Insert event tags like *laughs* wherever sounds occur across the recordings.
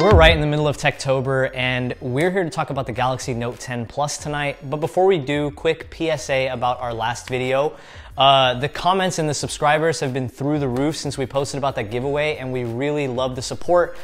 So we're right in the middle of Techtober and we're here to talk about the Galaxy Note 10 Plus tonight. But before we do, quick PSA about our last video. Uh, the comments and the subscribers have been through the roof since we posted about that giveaway and we really love the support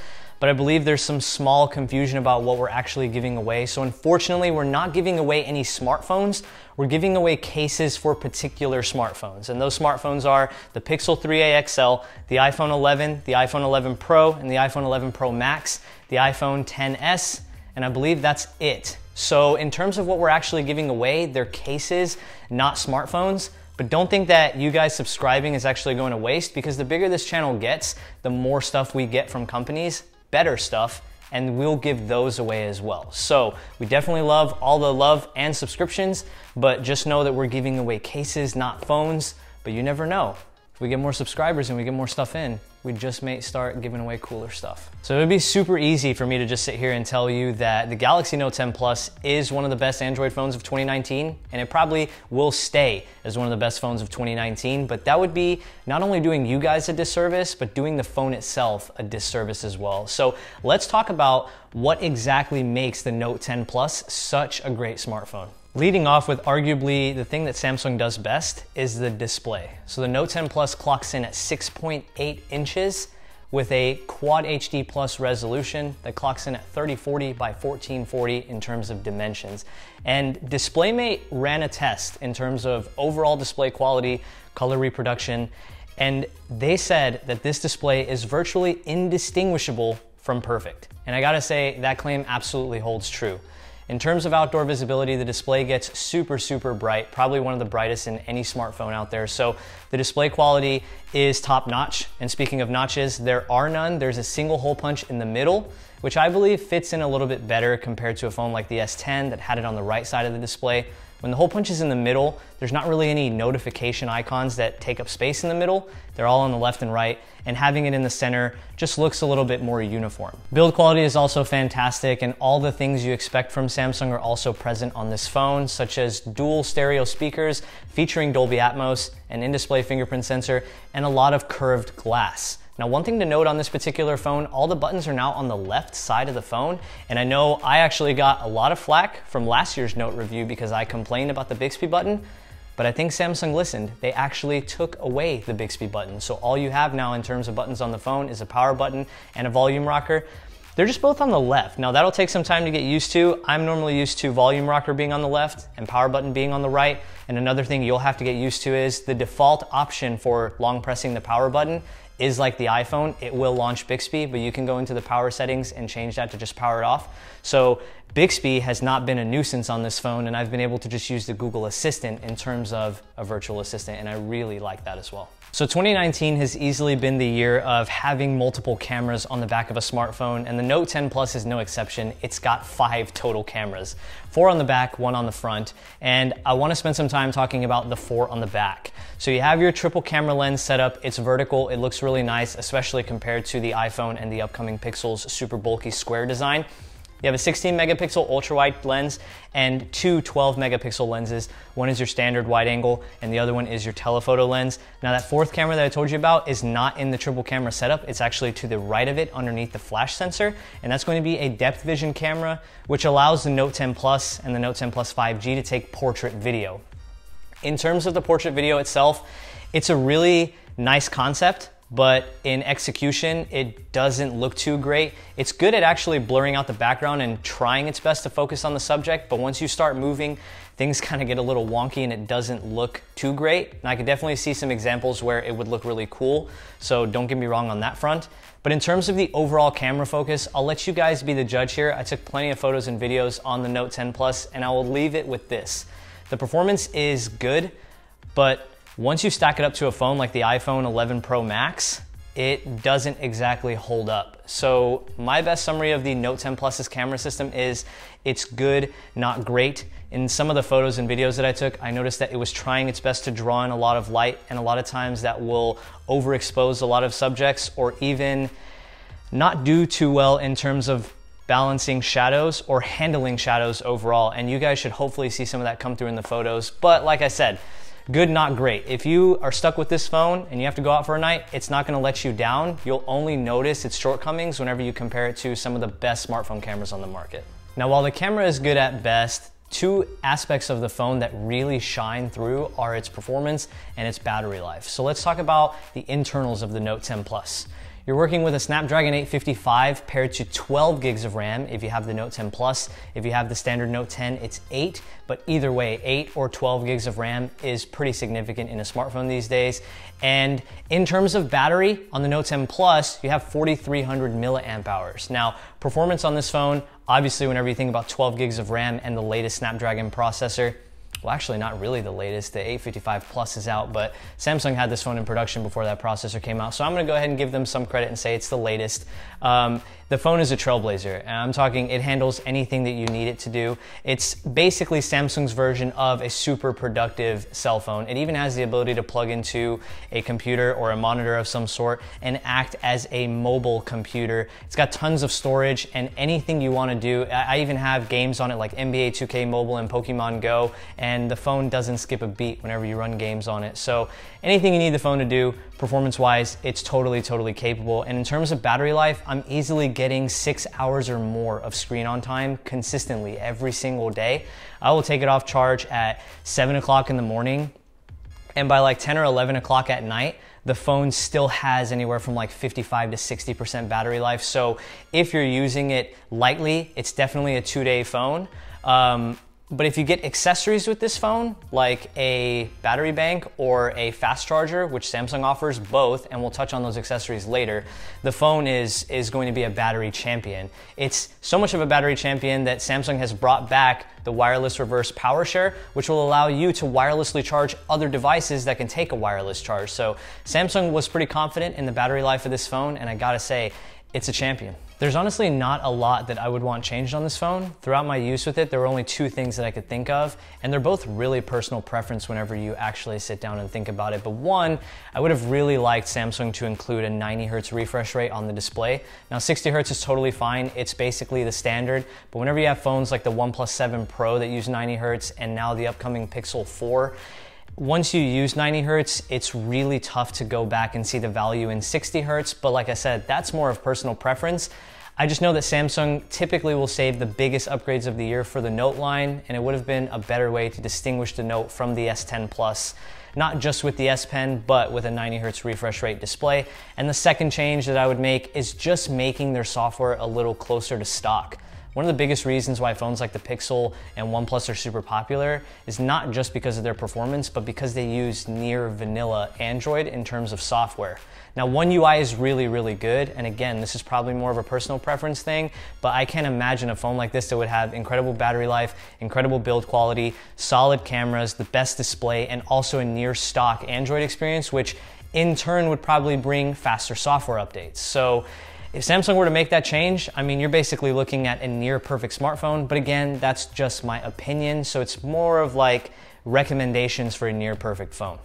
but I believe there's some small confusion about what we're actually giving away. So unfortunately, we're not giving away any smartphones. We're giving away cases for particular smartphones. And those smartphones are the Pixel 3a XL, the iPhone 11, the iPhone 11 Pro, and the iPhone 11 Pro Max, the iPhone 10s, and I believe that's it. So in terms of what we're actually giving away, they're cases, not smartphones. But don't think that you guys subscribing is actually going to waste because the bigger this channel gets, the more stuff we get from companies better stuff and we'll give those away as well. So we definitely love all the love and subscriptions, but just know that we're giving away cases, not phones, but you never know. If we get more subscribers and we get more stuff in, we just may start giving away cooler stuff. So it would be super easy for me to just sit here and tell you that the Galaxy Note 10 Plus is one of the best Android phones of 2019, and it probably will stay as one of the best phones of 2019, but that would be not only doing you guys a disservice, but doing the phone itself a disservice as well. So let's talk about what exactly makes the Note 10 Plus such a great smartphone. Leading off with arguably the thing that Samsung does best is the display. So the Note 10 Plus clocks in at 6.8 inches with a Quad HD Plus resolution that clocks in at 3040 by 1440 in terms of dimensions. And DisplayMate ran a test in terms of overall display quality, color reproduction, and they said that this display is virtually indistinguishable from perfect. And I gotta say, that claim absolutely holds true. In terms of outdoor visibility, the display gets super, super bright, probably one of the brightest in any smartphone out there. So the display quality is top notch. And speaking of notches, there are none. There's a single hole punch in the middle, which I believe fits in a little bit better compared to a phone like the S10 that had it on the right side of the display. When the hole punch is in the middle, there's not really any notification icons that take up space in the middle. They're all on the left and right, and having it in the center just looks a little bit more uniform. Build quality is also fantastic, and all the things you expect from Samsung are also present on this phone, such as dual stereo speakers featuring Dolby Atmos, an in-display fingerprint sensor, and a lot of curved glass. Now, one thing to note on this particular phone, all the buttons are now on the left side of the phone. And I know I actually got a lot of flack from last year's Note review because I complained about the Bixby button. But I think Samsung listened. They actually took away the Bixby button. So all you have now in terms of buttons on the phone is a power button and a volume rocker. They're just both on the left. Now that'll take some time to get used to. I'm normally used to volume rocker being on the left and power button being on the right. And another thing you'll have to get used to is the default option for long pressing the power button is like the iPhone, it will launch Bixby, but you can go into the power settings and change that to just power it off. So Bixby has not been a nuisance on this phone and I've been able to just use the Google Assistant in terms of a virtual assistant and I really like that as well. So 2019 has easily been the year of having multiple cameras on the back of a smartphone and the Note 10 Plus is no exception. It's got five total cameras, four on the back, one on the front. And I wanna spend some time talking about the four on the back. So you have your triple camera lens set up. It's vertical. It looks really nice, especially compared to the iPhone and the upcoming Pixel's super bulky square design. You have a 16 megapixel ultra wide lens and two 12 megapixel lenses. One is your standard wide angle and the other one is your telephoto lens. Now that fourth camera that I told you about is not in the triple camera setup. It's actually to the right of it underneath the flash sensor. And that's going to be a depth vision camera, which allows the Note 10 Plus and the Note 10 Plus 5G to take portrait video. In terms of the portrait video itself, it's a really nice concept but in execution, it doesn't look too great. It's good at actually blurring out the background and trying its best to focus on the subject, but once you start moving, things *laughs* kind of get a little wonky and it doesn't look too great. And I could definitely see some examples where it would look really cool, so don't get me wrong on that front. But in terms of the overall camera focus, I'll let you guys be the judge here. I took plenty of photos and videos on the Note 10 Plus, and I will leave it with this. The performance is good, but once you stack it up to a phone like the iPhone 11 Pro Max, it doesn't exactly hold up. So my best summary of the Note 10 Plus's camera system is it's good, not great. In some of the photos and videos that I took, I noticed that it was trying its best to draw in a lot of light and a lot of times that will overexpose a lot of subjects or even not do too well in terms of balancing shadows or handling shadows overall. And you guys should hopefully see some of that come through in the photos. But like I said, good, not great. If you are stuck with this phone and you have to go out for a night, it's not gonna let you down. You'll only notice its shortcomings whenever you compare it to some of the best smartphone cameras on the market. Now, while the camera is good at best, two aspects of the phone that really shine through are its performance and its battery life. So let's talk about the internals of the Note 10 Plus. You're working with a Snapdragon 855 paired to 12 gigs of RAM if you have the Note 10 Plus. If you have the standard Note 10, it's 8, but either way, 8 or 12 gigs of RAM is pretty significant in a smartphone these days. And in terms of battery, on the Note 10 Plus, you have 4,300 milliamp hours. Now, performance on this phone, obviously whenever you think about 12 gigs of RAM and the latest Snapdragon processor, well, actually not really the latest. The 855 Plus is out, but Samsung had this phone in production before that processor came out. So I'm gonna go ahead and give them some credit and say it's the latest. Um, the phone is a trailblazer, and I'm talking it handles anything that you need it to do. It's basically Samsung's version of a super productive cell phone. It even has the ability to plug into a computer or a monitor of some sort and act as a mobile computer. It's got tons of storage and anything you want to do. I even have games on it like NBA 2K Mobile and Pokemon Go, and the phone doesn't skip a beat whenever you run games on it. So anything you need the phone to do, performance wise, it's totally, totally capable. And in terms of battery life, I'm easily getting six hours or more of screen on time consistently every single day. I will take it off charge at seven o'clock in the morning. And by like 10 or 11 o'clock at night, the phone still has anywhere from like 55 to 60% battery life. So if you're using it lightly, it's definitely a two day phone. Um, but if you get accessories with this phone, like a battery bank or a fast charger, which Samsung offers both, and we'll touch on those accessories later, the phone is, is going to be a battery champion. It's so much of a battery champion that Samsung has brought back the wireless reverse power share, which will allow you to wirelessly charge other devices that can take a wireless charge. So Samsung was pretty confident in the battery life of this phone, and I gotta say, it's a champion. There's honestly not a lot that I would want changed on this phone. Throughout my use with it, there were only two things that I could think of, and they're both really personal preference whenever you actually sit down and think about it. But one, I would have really liked Samsung to include a 90 hertz refresh rate on the display. Now 60 hertz is totally fine. It's basically the standard, but whenever you have phones like the OnePlus 7 Pro that use 90 hertz and now the upcoming Pixel 4, once you use 90 hertz, it's really tough to go back and see the value in 60 hertz. But like I said, that's more of personal preference. I just know that Samsung typically will save the biggest upgrades of the year for the Note line, and it would have been a better way to distinguish the Note from the S10 Plus, not just with the S Pen, but with a 90 hertz refresh rate display. And the second change that I would make is just making their software a little closer to stock. One of the biggest reasons why phones like the Pixel and OnePlus are super popular is not just because of their performance, but because they use near vanilla Android in terms of software. Now, One UI is really, really good. And again, this is probably more of a personal preference thing, but I can't imagine a phone like this that would have incredible battery life, incredible build quality, solid cameras, the best display, and also a near stock Android experience, which in turn would probably bring faster software updates. So if Samsung were to make that change, I mean, you're basically looking at a near perfect smartphone. But again, that's just my opinion. So it's more of like recommendations for a near perfect phone.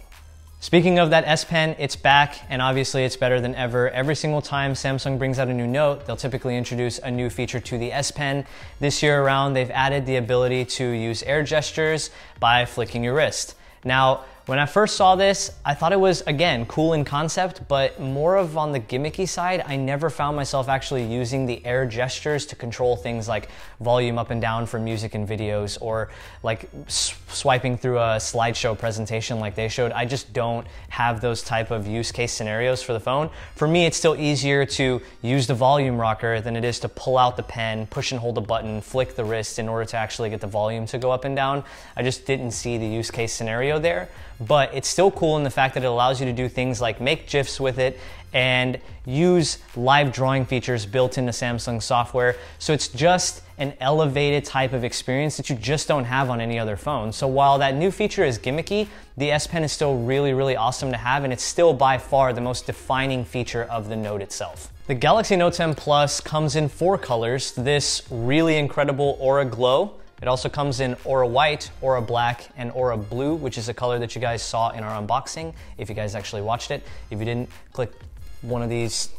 Speaking of that S Pen, it's back and obviously it's better than ever. Every single time Samsung brings out a new note, they'll typically introduce a new feature to the S Pen. This year around, they've added the ability to use air gestures by flicking your wrist. Now, when I first saw this, I thought it was, again, cool in concept, but more of on the gimmicky side. I never found myself actually using the air gestures to control things like volume up and down for music and videos or like swiping through a slideshow presentation like they showed. I just don't have those type of use case scenarios for the phone. For me, it's still easier to use the volume rocker than it is to pull out the pen, push and hold a button, flick the wrist in order to actually get the volume to go up and down. I just didn't see the use case scenario there but it's still cool in the fact that it allows you to do things like make GIFs with it and use live drawing features built into Samsung software. So it's just an elevated type of experience that you just don't have on any other phone. So while that new feature is gimmicky, the S Pen is still really, really awesome to have, and it's still by far the most defining feature of the Note itself. The Galaxy Note 10 Plus comes in four colors. This really incredible Aura Glow, it also comes in Aura White, Aura Black, and Aura Blue, which is a color that you guys saw in our unboxing, if you guys actually watched it. If you didn't, click one of these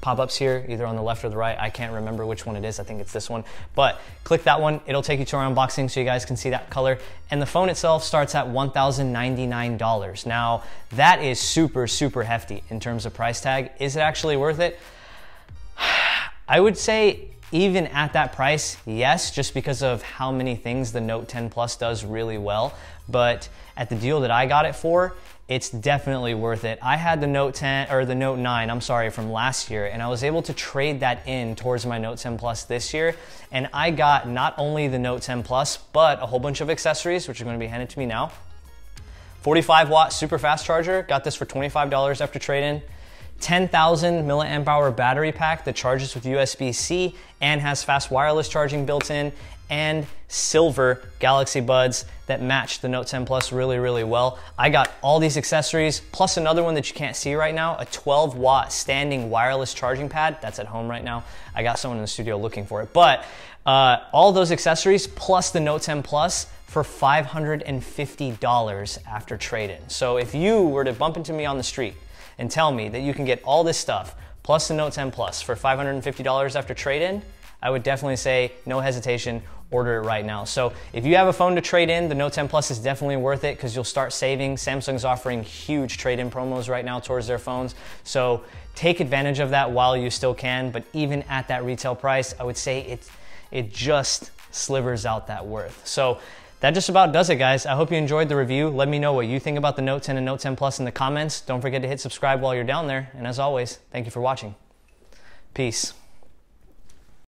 pop-ups here, either on the left or the right. I can't remember which one it is. I think it's this one. But click that one. It'll take you to our unboxing so you guys can see that color. And the phone itself starts at $1,099. Now, that is super, super hefty in terms of price tag. Is it actually worth it? *sighs* I would say even at that price, yes, just because of how many things the Note 10 Plus does really well. But at the deal that I got it for, it's definitely worth it. I had the Note 10 or the Note 9, I'm sorry, from last year, and I was able to trade that in towards my Note 10 Plus this year. And I got not only the Note 10 Plus, but a whole bunch of accessories, which are gonna be handed to me now. 45 watt super fast charger, got this for $25 after trade in. 10,000 milliamp hour battery pack that charges with USB-C and has fast wireless charging built in and silver Galaxy Buds that match the Note 10 Plus really, really well. I got all these accessories, plus another one that you can't see right now, a 12 watt standing wireless charging pad. That's at home right now. I got someone in the studio looking for it. But uh, all those accessories plus the Note 10 Plus for $550 after trade-in. So if you were to bump into me on the street and tell me that you can get all this stuff plus the Note 10 Plus for $550 after trade-in, I would definitely say no hesitation, order it right now. So if you have a phone to trade in, the Note 10 Plus is definitely worth it because you'll start saving. Samsung's offering huge trade-in promos right now towards their phones. So take advantage of that while you still can. But even at that retail price, I would say it, it just slivers out that worth. So that just about does it, guys. I hope you enjoyed the review. Let me know what you think about the Note 10 and Note 10 Plus in the comments. Don't forget to hit subscribe while you're down there. And as always, thank you for watching. Peace.